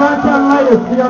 Primetime Lighters.